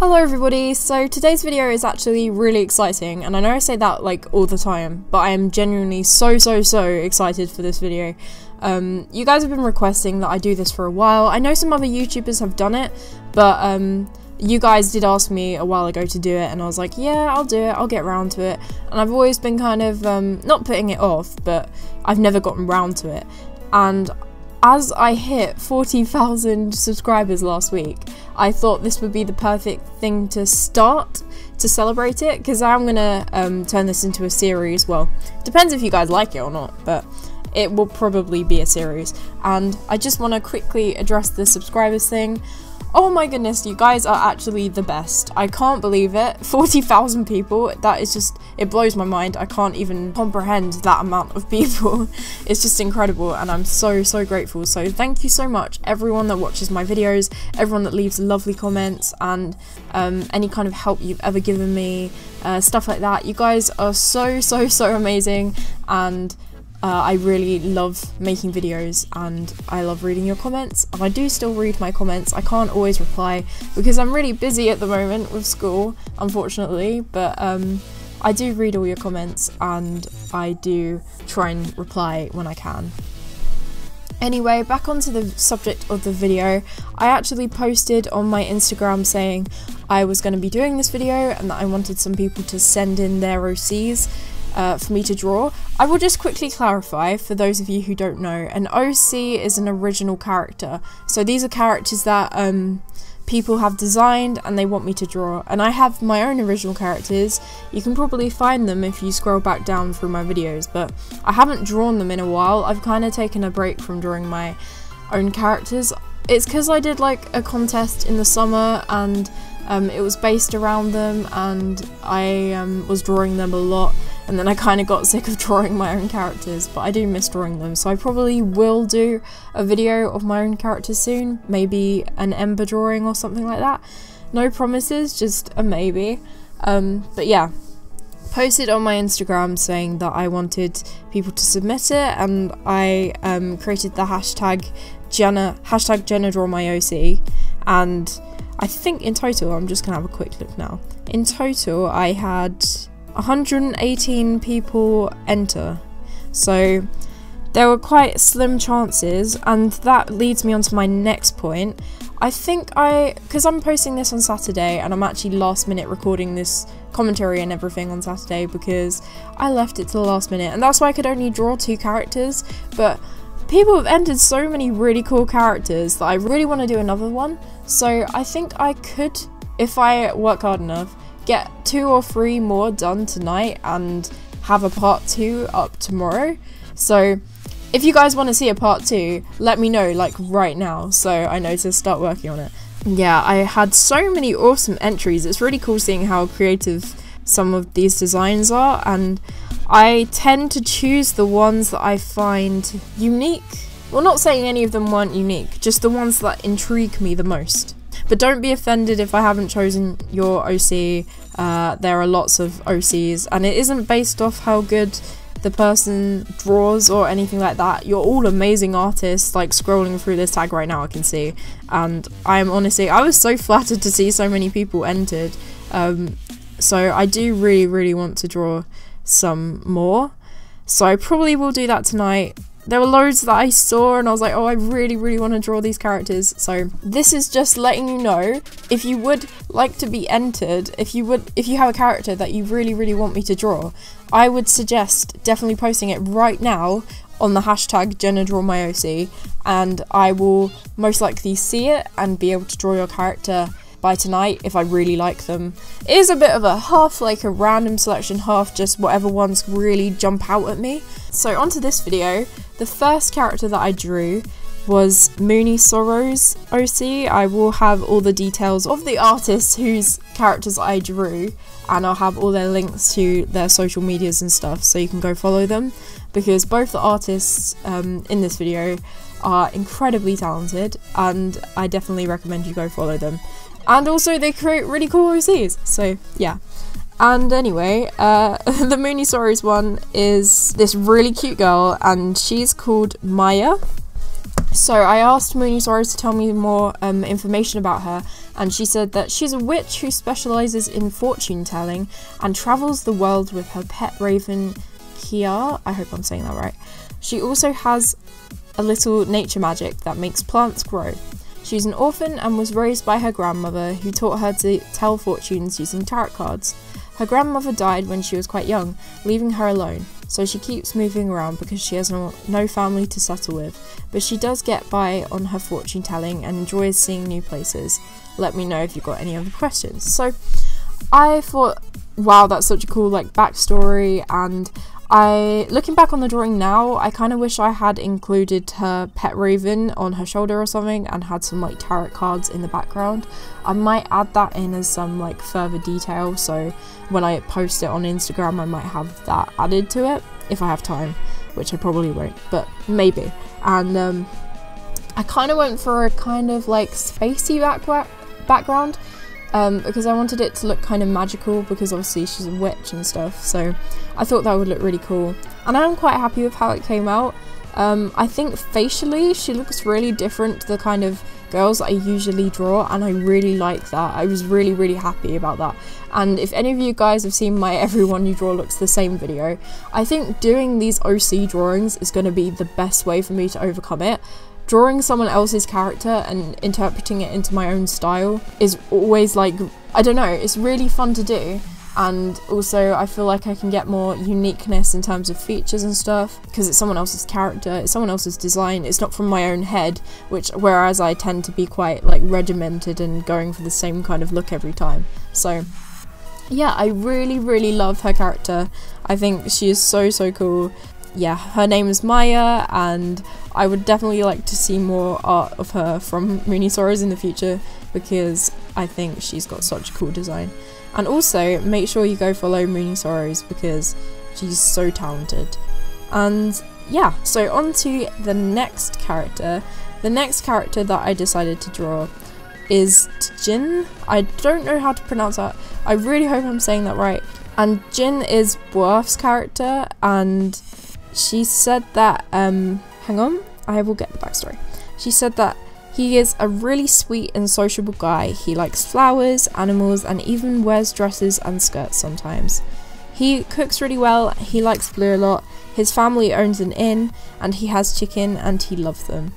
Hello everybody, so today's video is actually really exciting and I know I say that like all the time, but I am genuinely so so so excited for this video. Um, you guys have been requesting that I do this for a while. I know some other YouTubers have done it, but um, you guys did ask me a while ago to do it and I was like, yeah, I'll do it, I'll get around to it. And I've always been kind of, um, not putting it off, but I've never gotten round to it. And as I hit 40,000 subscribers last week, I thought this would be the perfect thing to start to celebrate it because I'm gonna um, turn this into a series. Well, depends if you guys like it or not, but it will probably be a series. And I just want to quickly address the subscribers thing. Oh my goodness, you guys are actually the best. I can't believe it. 40,000 people, that is just, it blows my mind. I can't even comprehend that amount of people. it's just incredible and I'm so, so grateful. So thank you so much, everyone that watches my videos, everyone that leaves lovely comments and um, any kind of help you've ever given me, uh, stuff like that. You guys are so, so, so amazing and uh, I really love making videos and I love reading your comments. And I do still read my comments. I can't always reply because I'm really busy at the moment with school, unfortunately. But um, I do read all your comments and I do try and reply when I can. Anyway, back onto the subject of the video, I actually posted on my Instagram saying I was going to be doing this video and that I wanted some people to send in their OCs uh, for me to draw. I will just quickly clarify for those of you who don't know, an OC is an original character. So these are characters that um, people have designed and they want me to draw. And I have my own original characters. You can probably find them if you scroll back down through my videos, but I haven't drawn them in a while. I've kind of taken a break from drawing my own characters. It's because I did like a contest in the summer and um, it was based around them and I um, was drawing them a lot and then I kind of got sick of drawing my own characters but I do miss drawing them so I probably will do a video of my own characters soon maybe an ember drawing or something like that no promises just a maybe um, but yeah posted on my Instagram saying that I wanted people to submit it and I um, created the hashtag Jenna hashtag Jenna draw my OC and I think in total, I'm just going to have a quick look now. In total, I had 118 people enter. So there were quite slim chances, and that leads me on to my next point. I think I, because I'm posting this on Saturday, and I'm actually last minute recording this commentary and everything on Saturday because I left it to the last minute, and that's why I could only draw two characters. But people have entered so many really cool characters that I really want to do another one. So I think I could, if I work hard enough, get two or three more done tonight and have a part two up tomorrow. So if you guys want to see a part two, let me know like right now so I know to start working on it. Yeah, I had so many awesome entries. It's really cool seeing how creative some of these designs are and I tend to choose the ones that I find unique. Well, not saying any of them weren't unique, just the ones that intrigue me the most. But don't be offended if I haven't chosen your OC. Uh, there are lots of OCs, and it isn't based off how good the person draws or anything like that. You're all amazing artists, like scrolling through this tag right now, I can see. And I am honestly, I was so flattered to see so many people entered. Um, so I do really, really want to draw some more. So I probably will do that tonight. There were loads that I saw and I was like, oh, I really, really want to draw these characters. So this is just letting you know if you would like to be entered, if you would, if you have a character that you really, really want me to draw, I would suggest definitely posting it right now on the hashtag JennaDrawMyOC and I will most likely see it and be able to draw your character by tonight if I really like them. It is a bit of a half like a random selection, half just whatever ones really jump out at me. So onto this video, the first character that I drew was Moony Sorrows OC. I will have all the details of the artists whose characters I drew and I'll have all their links to their social medias and stuff so you can go follow them because both the artists um, in this video are incredibly talented and I definitely recommend you go follow them. And also they create really cool OCs, so yeah. And anyway, uh, the Moony Sorrows one is this really cute girl, and she's called Maya. So I asked Mooniosaurus to tell me more um, information about her, and she said that she's a witch who specializes in fortune telling and travels the world with her pet raven, Kia. I hope I'm saying that right. She also has a little nature magic that makes plants grow. She's an orphan and was raised by her grandmother, who taught her to tell fortunes using tarot cards. Her grandmother died when she was quite young, leaving her alone, so she keeps moving around because she has no, no family to settle with. But she does get by on her fortune telling and enjoys seeing new places. Let me know if you've got any other questions. So, I thought, wow, that's such a cool like backstory, and I, looking back on the drawing now, I kind of wish I had included her pet raven on her shoulder or something and had some like tarot cards in the background. I might add that in as some like further detail so when I post it on Instagram I might have that added to it if I have time, which I probably won't, but maybe. And um, I kind of went for a kind of like spacey back background um, because I wanted it to look kind of magical because obviously she's a witch and stuff so I thought that would look really cool. And I'm quite happy with how it came out. Um, I think facially she looks really different to the kind of girls I usually draw and I really like that. I was really really happy about that. And if any of you guys have seen my everyone you draw looks the same video I think doing these OC drawings is going to be the best way for me to overcome it drawing someone else's character and interpreting it into my own style is always like I don't know, it's really fun to do and also I feel like I can get more uniqueness in terms of features and stuff because it's someone else's character, it's someone else's design, it's not from my own head, which whereas I tend to be quite like regimented and going for the same kind of look every time. So yeah, I really really love her character. I think she is so so cool yeah, her name is Maya, and I would definitely like to see more art of her from Mooniosaurus in the future because I think she's got such a cool design. And also, make sure you go follow Mooniosaurus because she's so talented. And yeah, so on to the next character. The next character that I decided to draw is Jin. I don't know how to pronounce that. I really hope I'm saying that right. And Jin is Bwaarf's character, and she said that, um, hang on, I will get the backstory. She said that he is a really sweet and sociable guy. He likes flowers, animals, and even wears dresses and skirts sometimes. He cooks really well, he likes blue a lot, his family owns an inn, and he has chicken and he loves them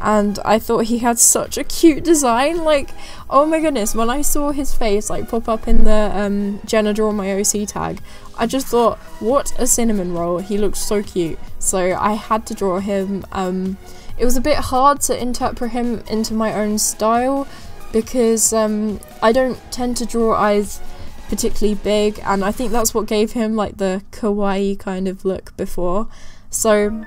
and I thought he had such a cute design. Like, oh my goodness, when I saw his face like pop up in the um, Jenna Draw My OC tag, I just thought, what a cinnamon roll. He looked so cute. So I had to draw him. Um, it was a bit hard to interpret him into my own style because um, I don't tend to draw eyes particularly big, and I think that's what gave him like the kawaii kind of look before. So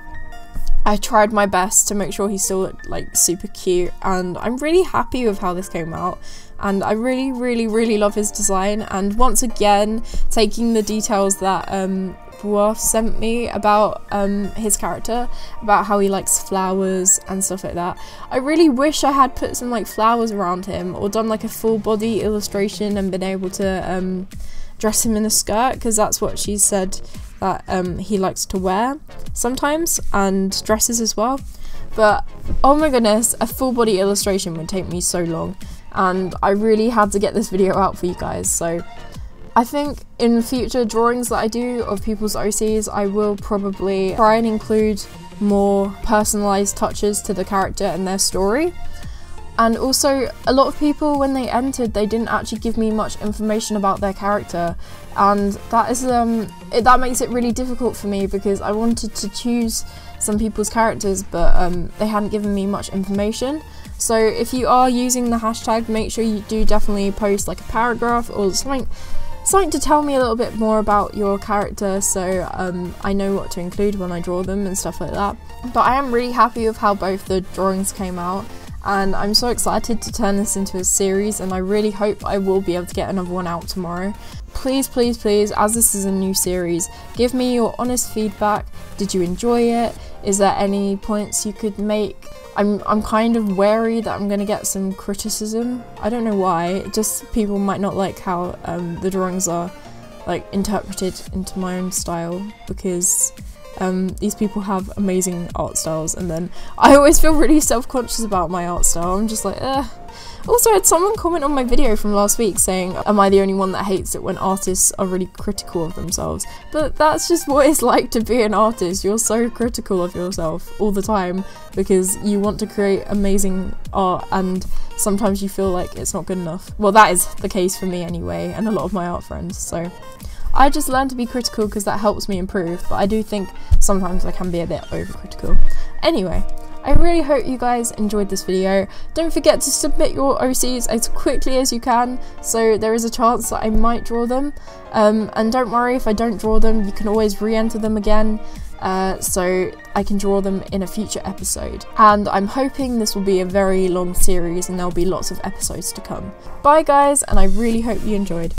I tried my best to make sure he still looked like super cute and I'm really happy with how this came out and I really really really love his design and once again taking the details that um, sent me about um, his character, about how he likes flowers and stuff like that. I really wish I had put some like flowers around him or done like a full body illustration and been able to um, dress him in a skirt because that's what she said that um, he likes to wear sometimes and dresses as well. But oh my goodness, a full body illustration would take me so long and I really had to get this video out for you guys. So I think in future drawings that I do of people's OCs, I will probably try and include more personalized touches to the character and their story. And also, a lot of people, when they entered, they didn't actually give me much information about their character, and that is um, it, that makes it really difficult for me because I wanted to choose some people's characters, but um, they hadn't given me much information. So if you are using the hashtag, make sure you do definitely post like a paragraph or something, something to tell me a little bit more about your character, so um, I know what to include when I draw them and stuff like that. But I am really happy with how both the drawings came out and I'm so excited to turn this into a series and I really hope I will be able to get another one out tomorrow. Please, please, please, as this is a new series, give me your honest feedback. Did you enjoy it? Is there any points you could make? I'm, I'm kind of wary that I'm going to get some criticism. I don't know why, just people might not like how um, the drawings are like interpreted into my own style because Um, these people have amazing art styles, and then I always feel really self conscious about my art style. I'm just like. Also, I had someone comment on my video from last week saying, Am I the only one that hates it when artists are really critical of themselves? But that's just what it's like to be an artist. You're so critical of yourself all the time because you want to create amazing art and sometimes you feel like it's not good enough. Well, that is the case for me anyway, and a lot of my art friends, so. I just learned to be critical because that helps me improve, but I do think sometimes I can be a bit overcritical. Anyway, I really hope you guys enjoyed this video. Don't forget to submit your OCs as quickly as you can, so there is a chance that I might draw them. Um, and don't worry if I don't draw them, you can always re-enter them again. Uh, so I can draw them in a future episode. And I'm hoping this will be a very long series and there'll be lots of episodes to come. Bye guys, and I really hope you enjoyed.